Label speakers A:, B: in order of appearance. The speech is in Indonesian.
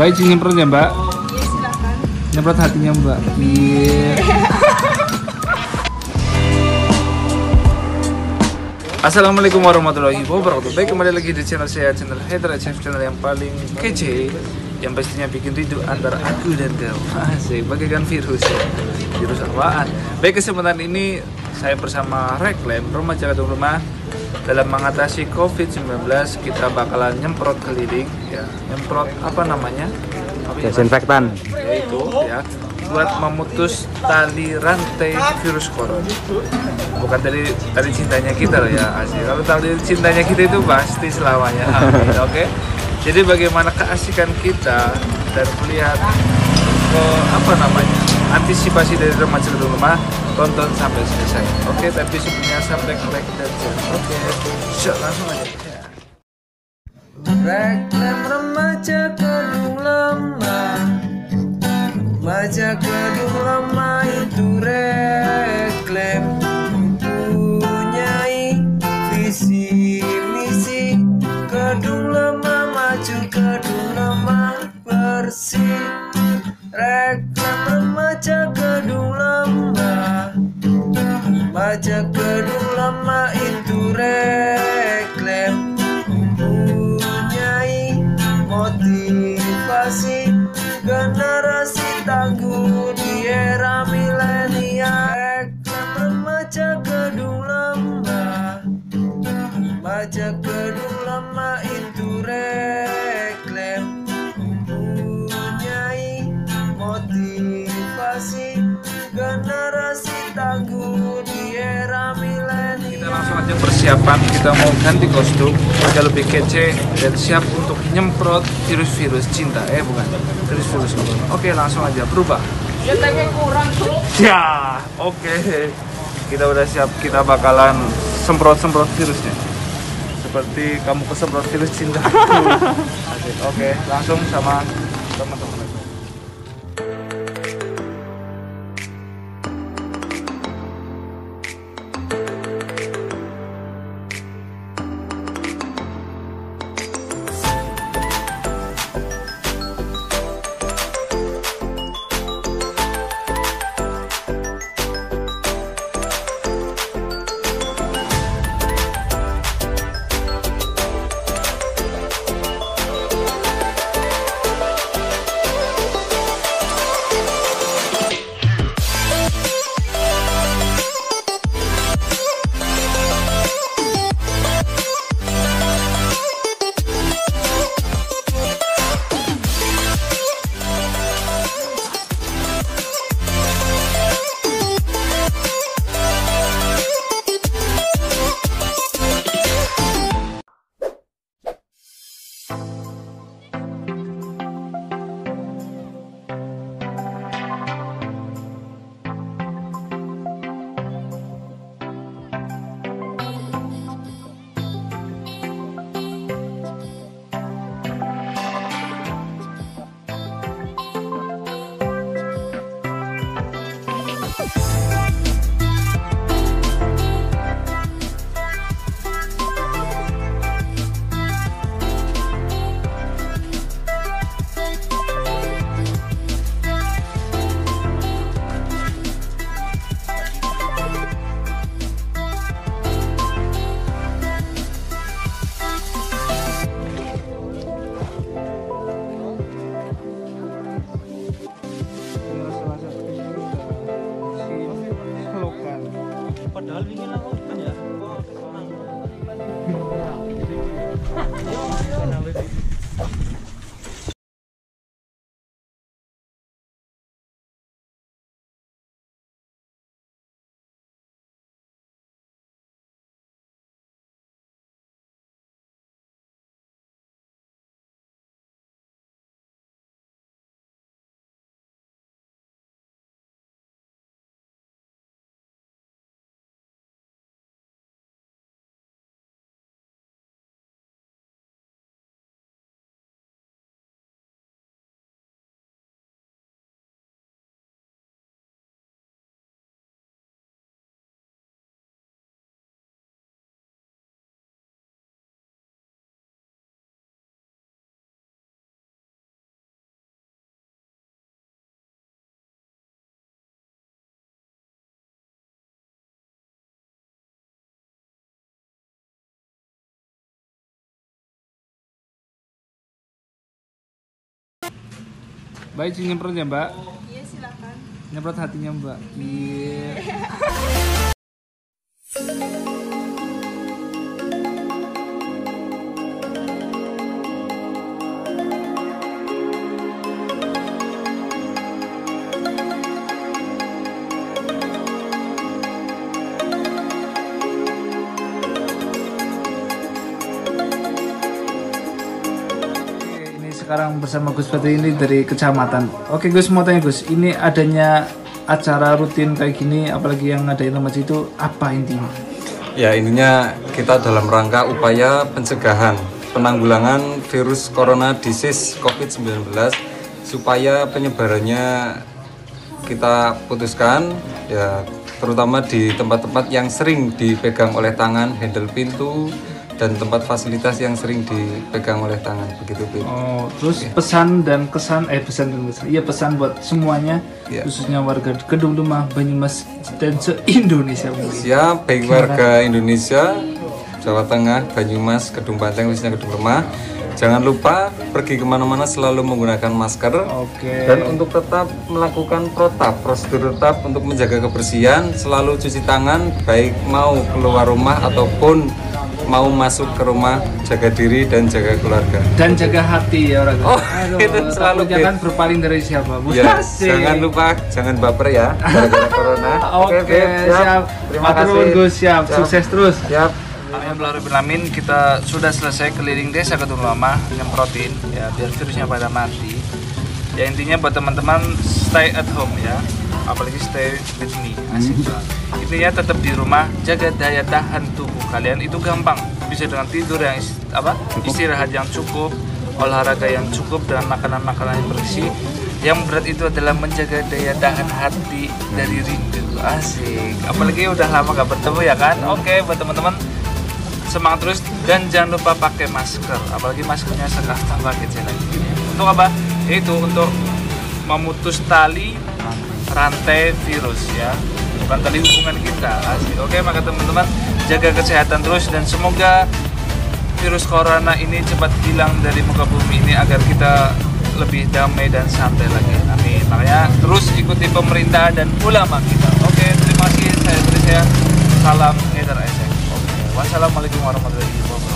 A: Baik sih nyemprot ya mbak.
B: Iya silakan.
A: Nyemprot hatinya mbak. Iya. Assalamualaikum warahmatullahi wabarakatuh Baik kembali lagi di channel saya Channel Hydra Chef Channel yang paling kece Yang pastinya bikin rindu antara aku dan kau Asik, bagaikan virus ya Virus apaan Baik kesempatan ini saya bersama Reklam Remaja Kedung Rumah Dalam mengatasi COVID-19 Kita bakalan nyemprot keliling ya. Nyemprot apa namanya? Ya,
C: desinfektan.
A: Yaitu ya buat memutus tali rantai virus corona. Bukan tali tali cintanya kita loh ya asik kalau tali cintanya kita itu pasti selamanya oke? Jadi bagaimana keasikan kita dan melihat eh, apa namanya antisipasi dari remaja di rumah tonton sampai selesai. Oke tapi sebelumnya sampai like dan share. Oke Syuk, langsung aja. Ya. Reklam remaja gedung lama. Remaja gedung lama itu reklam Mempunyai visi misi. Gedung lama maju gedung lama bersih. Reklam generasi tangguh di era milenial. Reklam remaja gedung lama remaja gedung lama itu reklam mempunyai motivasi generasi persiapan kita mau ganti kostum agar lebih kece dan siap untuk nyemprot virus-virus cinta. Eh bukan virus-virus oke langsung aja berubah. Ya oke. Kita udah siap kita bakalan semprot-semprot virusnya. Seperti kamu kesemprot virus cinta. Oke langsung sama teman-teman Baik sih nyemprot ya mbak.
B: Iya silakan.
A: Nyemprot hatinya mbak. Iya. Oke, sekarang bersama Gus Patri ini dari kecamatan. Oke Gus mau tanya Gus, ini adanya acara rutin kayak gini, apalagi yang ada informasi itu apa intinya?
C: Ya intinya kita dalam rangka upaya pencegahan penanggulangan virus corona disease COVID-19 supaya penyebarannya kita putuskan ya terutama di tempat-tempat yang sering dipegang oleh tangan handle pintu dan tempat fasilitas yang sering dipegang oleh tangan begitu Pin.
A: Oh, terus pesan dan kesan, eh pesan dan kesan, iya pesan buat semuanya,
C: Iya.
A: khususnya warga Kedung Lumah, Banyumas dan se Indonesia mungkin.
C: Siap, baik warga Indonesia, Jawa Tengah, Banyumas, Kedung Banteng, khususnya Kedung Lemah. Jangan lupa pergi ke mana-mana selalu menggunakan masker.
A: Oke.
C: Dan untuk tetap melakukan protap, prosedur tetap untuk menjaga kebersihan, selalu cuci tangan, baik mau keluar rumah ataupun mau masuk ke rumah, jaga diri dan jaga keluarga.
A: dan jaga hati ya orang.
C: Oh, itu selalu,
A: kan berpaling dari siapa?
C: Ya, jangan lupa, jangan baper ya, gara-gara corona.
A: Oke,
C: Pip,
A: siap.
C: Terima
A: Matur
C: kasih.
A: siap.
C: Siap.
A: Sukses terus.
C: Siap.
A: Alhamdulillah kita sudah selesai keliling desa Kedung Lama nyemprotin ya biar virusnya pada mati. Ya intinya buat teman-teman stay at home ya, apalagi stay with me. Asik banget. Intinya tetap di rumah, jaga daya tahan tubuh kalian itu gampang. Bisa dengan tidur yang apa istirahat yang cukup, olahraga yang cukup dengan makanan-makanan yang berisi. Yang berat itu adalah menjaga daya tahan hati dari rindu. Asik. Apalagi udah lama gak bertemu ya kan? Oke buat teman-teman semangat terus dan jangan lupa pakai masker apalagi maskernya sekarang tambah kecil lagi untuk apa itu untuk memutus tali rantai virus ya. Bukan tali hubungan kita asik oke maka teman-teman jaga kesehatan terus dan semoga virus corona ini cepat hilang dari muka bumi ini agar kita lebih damai dan santai lagi. Amin. Makanya terus ikuti pemerintah dan ulama kita. Oke terima kasih. Saya dari saya salam Haidar Esek oke wassalamualaikum warahmatullahi wabarakatuh